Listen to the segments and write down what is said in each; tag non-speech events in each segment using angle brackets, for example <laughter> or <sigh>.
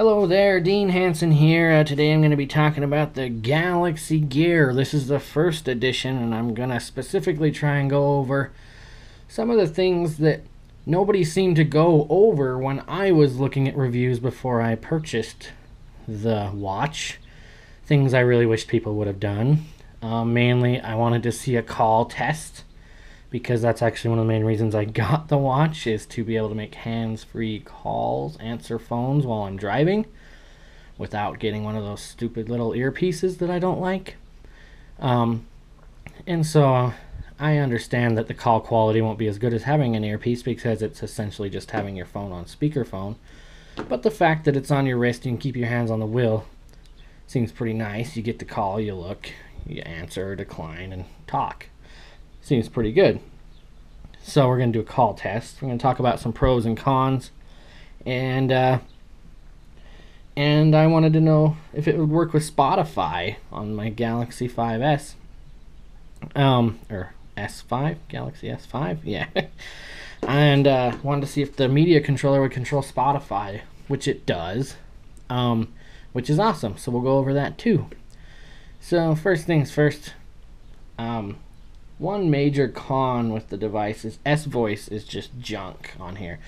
Hello there, Dean Hansen here. Uh, today I'm going to be talking about the Galaxy Gear. This is the first edition, and I'm going to specifically try and go over some of the things that nobody seemed to go over when I was looking at reviews before I purchased the watch. Things I really wish people would have done. Uh, mainly, I wanted to see a call test because that's actually one of the main reasons I <laughs> got the watch is to be able to make hands-free calls, answer phones while I'm driving without getting one of those stupid little earpieces that I don't like. Um, and so I understand that the call quality won't be as good as having an earpiece because it's essentially just having your phone on speakerphone. But the fact that it's on your wrist, you can keep your hands on the wheel, seems pretty nice. You get the call, you look, you answer, decline, and talk. Seems pretty good. So we're going to do a call test. We're going to talk about some pros and cons. And, uh, and I wanted to know if it would work with Spotify on my Galaxy 5S. Um, or S5, Galaxy S5, yeah. <laughs> and uh, wanted to see if the media controller would control Spotify, which it does, um, which is awesome. So we'll go over that too. So first things first, um, one major con with the device is S Voice is just junk on here.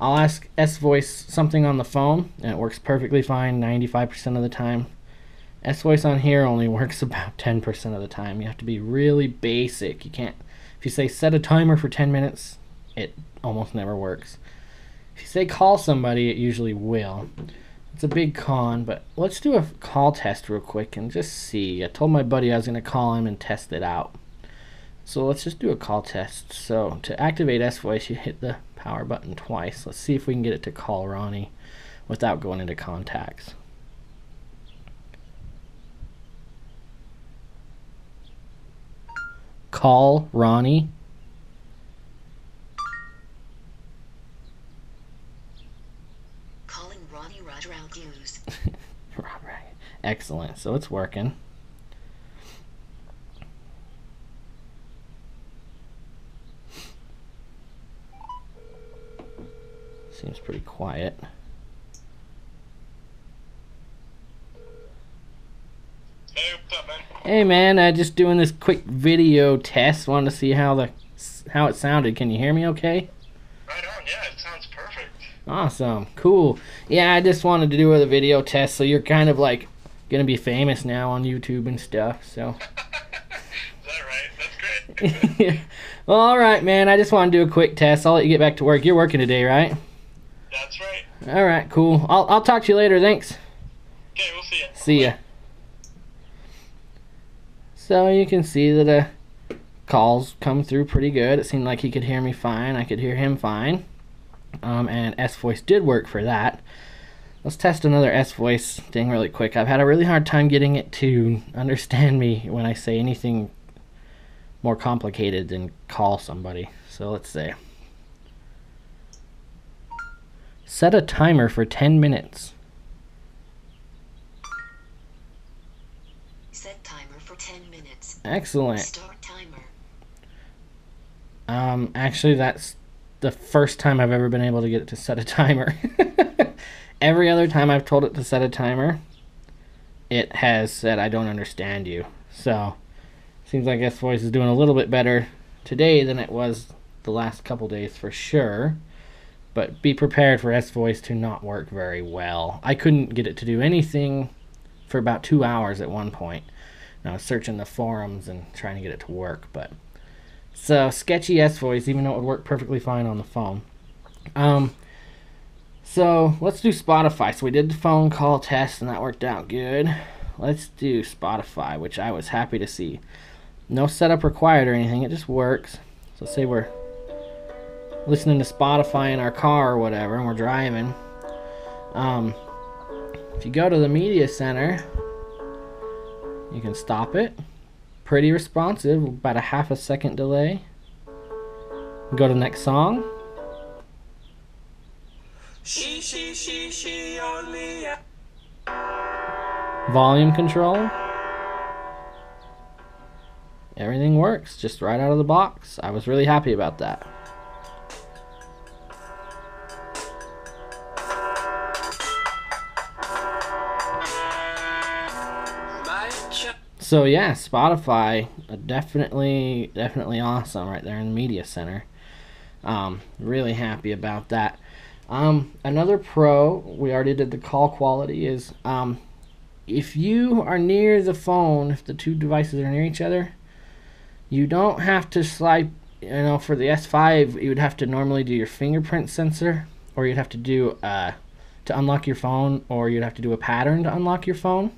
I'll ask S Voice something on the phone, and it works perfectly fine 95% of the time. S Voice on here only <laughs> works about 10% of the time. You have to be really basic. You can't, if you say set a timer for 10 minutes, it almost never works. If you say call somebody, it usually will. It's a big con, but let's do a call test real quick and just see. I told my buddy I was going to call him and test it out. So let's just do a call test. So to activate S-Voice, you hit the power button twice. Let's see if we can get it to call Ronnie without going into contacts. Call Ronnie. Calling Ronnie Roger. <laughs> Excellent. So it's working. Seems pretty quiet. Hey, what's up, man? Hey man, uh, just doing this quick video test. Wanted to see how the how it sounded. Can you hear me okay? Right on, yeah, it sounds perfect. Awesome, cool. Yeah, I just wanted to do a video test, so you're kind of like gonna be famous now on YouTube and stuff. So. <laughs> Is that right? That's great. <laughs> all right, man. I just want to do a quick test. I'll let you get back to work. You're working today, right? That's right. All right, cool. I'll I'll talk to you later. Thanks. Okay, we'll see you. See ya. So you can see that uh, calls come through pretty good. It seemed like he could hear me fine. I could hear him fine. Um, and S voice did work for that. Let's test another S voice thing really quick. I've had a really hard time getting it to understand me when I say anything more complicated than call somebody. So let's say. Set a timer for 10 minutes. Set timer for 10 minutes. Excellent. Start timer. Um, actually, that's the first time I've ever been able to get it to set a timer. <laughs> Every other time I've told it to set a timer, it has said, I don't understand you. So, seems like S Voice is doing a little bit better today than it was the last couple days for sure. But be prepared for S Voice to not work very well. I couldn't get it to do anything for about two hours at one point. And I was searching the forums and trying to get it to work, but so sketchy S voice, even though it would work perfectly fine on the phone. Um, so let's do Spotify. So we did the phone call test, and that worked out good. Let's do Spotify, which I was happy to see. No setup required or anything; it just works. So say we're listening to Spotify in our car or whatever, and we're driving. Um, if you go to the media center, you can stop it pretty responsive, about a half a second delay. Go to next song. She, she, she, she only. Volume control. Everything works just right out of the box. I was really happy about that. So yeah, Spotify uh, definitely definitely awesome right there in the media center. Um, really happy about that. Um, another pro we already did the call quality is um, if you are near the phone, if the two devices are near each other, you don't have to slide. You know, for the S5, you would have to normally do your fingerprint sensor, or you'd have to do uh, to unlock your phone, or you'd have to do a pattern to unlock your phone.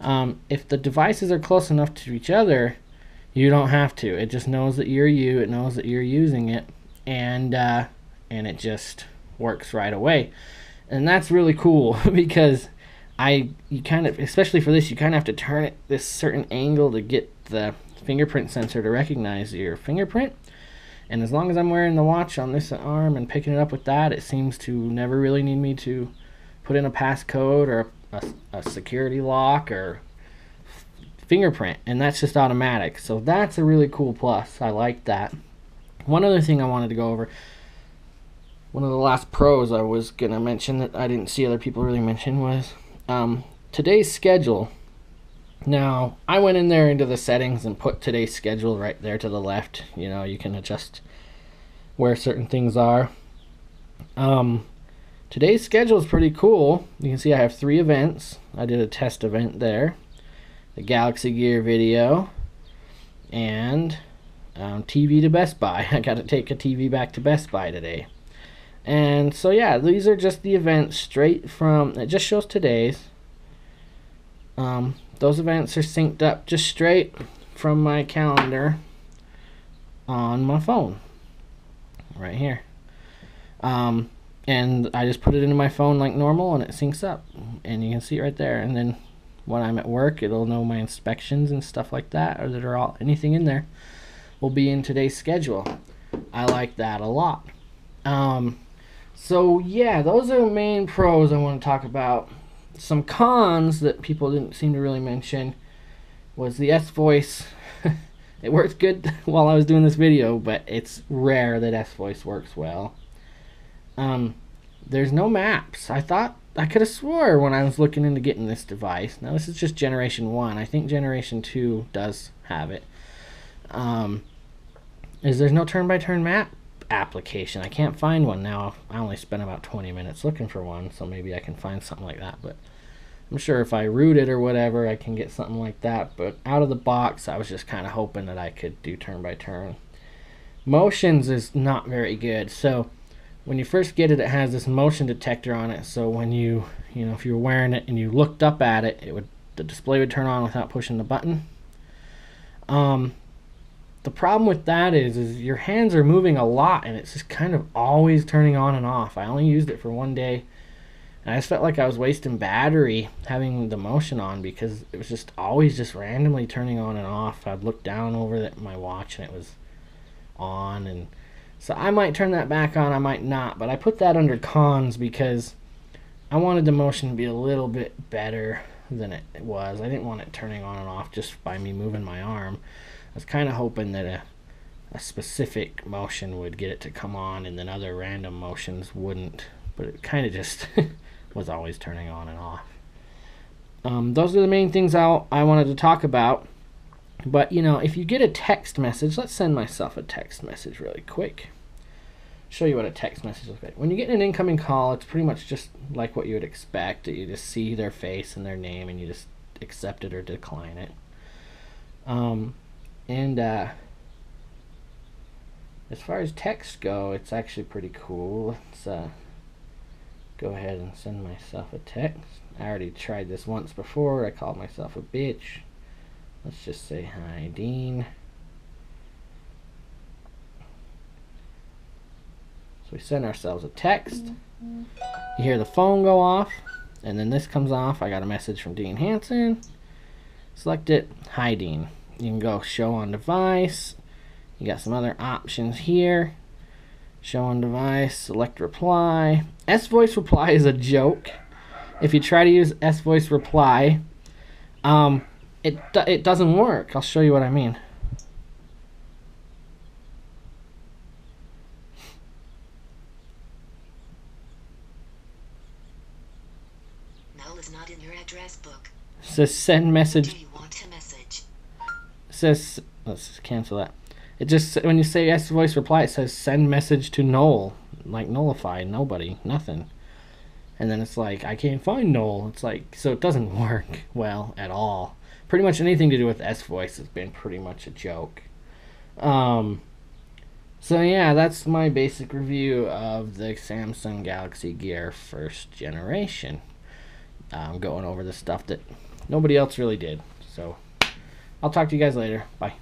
Um, if the devices are close enough to each other, you don't have to. It just knows that you're you. It knows that you're using it, and uh, and it just works right away. And that's really cool <laughs> because I you kind of especially for this you kind of have to turn it this certain angle to get the fingerprint sensor to recognize your fingerprint. And as long as I'm wearing the watch on this arm and picking it up with that, it seems to never really need me to put in a passcode or a, a security lock or fingerprint. And that's just automatic. So that's a really cool plus. I like that. One other thing I wanted to go over one of the last pros I was going to mention that I didn't see other people really mention was um, today's schedule. Now, I went in there into the settings and put today's schedule right there to the left. You know, you can adjust where certain things are. Um, today's schedule is pretty cool. You can see I have three events. I did a test event there. The Galaxy Gear video and um, TV to Best Buy. <laughs> I got to take a TV back to Best Buy today. And so yeah, these are just the events straight from, it just shows today's. Um, those events are synced up just straight from my calendar on my phone. Right here. Um, and I just put it into my phone like normal and it syncs up. And you can see it right there. And then when I'm at work, it'll know my inspections and stuff like that, or that are all anything in there will be in today's schedule. I like that a lot. Um, so yeah, those are the main pros I want to talk about. Some cons that people didn't seem to really mention was the S voice. <laughs> it worked good <laughs> while I was doing this video, but it's rare that S voice works well. Um, there's no maps. I thought I could have swore when I was looking into getting this device. Now this is just generation one. I think generation two does have it. Um, is there's no turn-by-turn map application. I can't find one now. I only spent about 20 minutes looking for one, so maybe I can find something like that. But I'm sure if I root it or whatever, I can get something like that. But out of the box, I was just kind of hoping that I could do turn by turn. Motions is not very good. So when you first get it, it has this motion detector on it. So when you, you know, if you were wearing it and you looked up at it, it would the display would turn on without pushing the button. Um, the problem with that is is your hands are moving a lot and it's just kind of always turning on and off. I only used it for one day and I just felt like I was wasting battery having the motion on because it was just always just randomly turning on and off. I'd look down over the, my watch and it was on and so I might turn that back on, I might not, but I put that under cons because I wanted the motion to be a little bit better than it was. I didn't want it turning on and off just by me moving my arm I was kind of hoping that a, a specific motion would get it to come on and then other random motions wouldn't. But it kind of just <laughs> was always turning on and off. Um, those are the main things I, I wanted to talk about. But, you know, if you get a text message, let's send myself a text message really quick. Show you what a text message looks like. When you get an incoming call, it's pretty much just like what you would expect. You just see their face and their name and you just accept it or decline it. Um, and uh, as far as text go, it's actually pretty cool. Let's uh, go ahead and send myself a text. I already tried this once before. I called myself a bitch. Let's just say hi, Dean. So we send ourselves a text. You hear the phone go off, and then this comes off. I got a message from Dean Hansen. Select it. Hi, Dean you can go show on device you got some other options here show on device select reply s voice reply is a joke if you try to use s voice reply um, it, it doesn't work I'll show you what I mean Mel is not in your address book. It says send message Do you want a message? says let's cancel that. It just when you say S voice reply, it says send message to null, like nullify nobody, nothing. And then it's like I can't find null. It's like so it doesn't <laughs> work well at all. Pretty much anything to do with S voice has been pretty much a joke. Um. So yeah, that's my basic review of the Samsung Galaxy Gear first generation. I'm going over the stuff that nobody else really did. So I'll talk to you guys later. Bye.